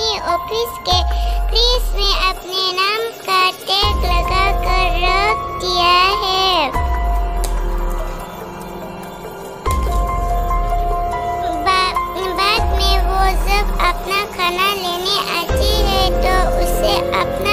अपनी ऑफ़िस के फ्रिज में अपने नाम का टैग लगा कर रख दिया है। बा, बाद में वो जब अपना खाना लेने आती है तो उसे अपना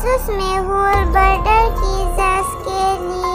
क्लासेस में होल बटर चीज़ के लिए।